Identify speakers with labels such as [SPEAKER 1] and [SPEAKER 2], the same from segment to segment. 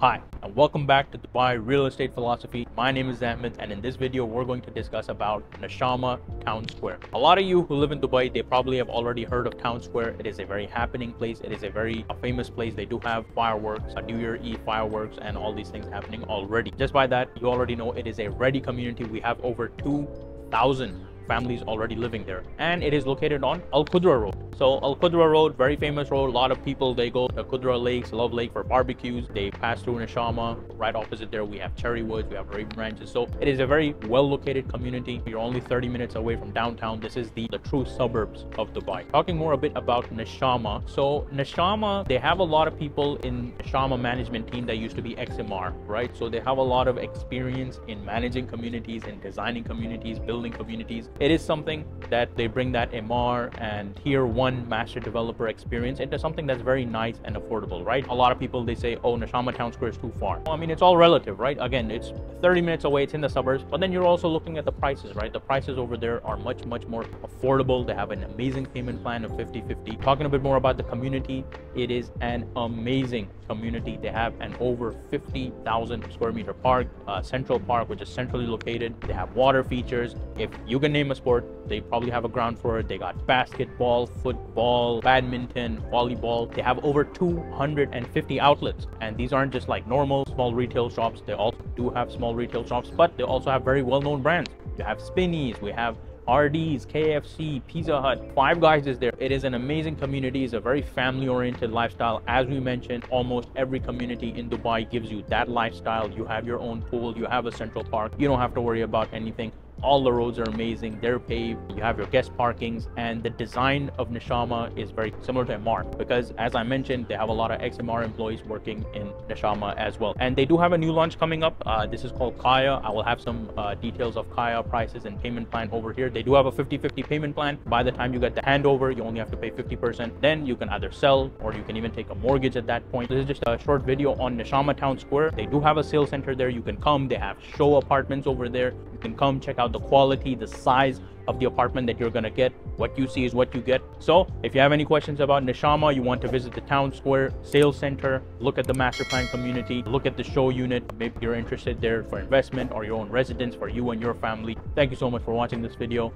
[SPEAKER 1] Hi, and welcome back to Dubai Real Estate Philosophy. My name is Ahmed, and in this video, we're going to discuss about Nshama Town Square. A lot of you who live in Dubai, they probably have already heard of Town Square. It is a very happening place. It is a very a famous place. They do have fireworks, a New Year Eve fireworks, and all these things happening already. Just by that, you already know it is a ready community. We have over 2,000 families already living there. And it is located on Al Qudra Road. So Al Qudra Road, very famous road. A lot of people, they go to Qudra Lakes, Love Lake for barbecues. They pass through Nshama. Right opposite there, we have Cherrywoods, we have Raven Ranches. So it is a very well located community. You're only 30 minutes away from downtown. This is the, the true suburbs of Dubai. Talking more a bit about Nshama. So Nshama, they have a lot of people in Nshama management team that used to be ex-Emaar, right? So they have a lot of experience in managing communities, in designing communities, building communities it is something that they bring that Emaar and tier one master developer experience into something that's very nice and affordable, right? A lot of people they say, oh, Nshama Town Square is too far. Well, I mean, it's all relative, right? Again, it's 30 minutes away, it's in the suburbs, but then you're also looking at the prices, right? The prices over there are much, much more affordable. They have an amazing payment plan of 50-50. Talking a bit more about the community, it is an amazing community. They have an over 50,000 square meter park, uh, Central Park, which is centrally located. They have water features. If you can name a sport. They probably have a ground for it. They got basketball, football, badminton, volleyball. They have over 250 outlets. And these aren't just like normal small retail shops. They also do have small retail shops, but they also have very well-known brands. You have Spinneys, we have RDs, KFC, Pizza Hut, Five Guys is there. It is an amazing community. It's a very family-oriented lifestyle. As we mentioned, almost every community in Dubai gives you that lifestyle. You have your own pool, you have a central park. You don't have to worry about anything all the roads are amazing. They're paved. You have your guest parkings and the design of Nshama is very similar to Emaar because as i mentioned they have a lot of ex-Emaar employees working in Nshama as well. And they do have a new launch coming up. Uh, this is called kaya. I will have some uh, details of kaya prices and payment plan over here. They do have a 50-50 payment plan. By the time you get the handover you only have to pay 50 percent. Then you can either sell or you can even take a mortgage at that point. This is just a short video on Nshama town square. They do have a sales center there. You can come. They have show apartments over there you can come check out the quality, the size of the apartment that you're gonna get. What you see is what you get. So if you have any questions about Nshama, you want to visit the town square sales center, look at the master plan community, look at the show unit. Maybe you're interested there for investment or your own residence for you and your family. Thank you so much for watching this video.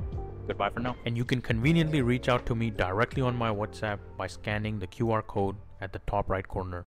[SPEAKER 1] Goodbye for now. And you can conveniently reach out to me directly on my WhatsApp by scanning the QR code at the top right corner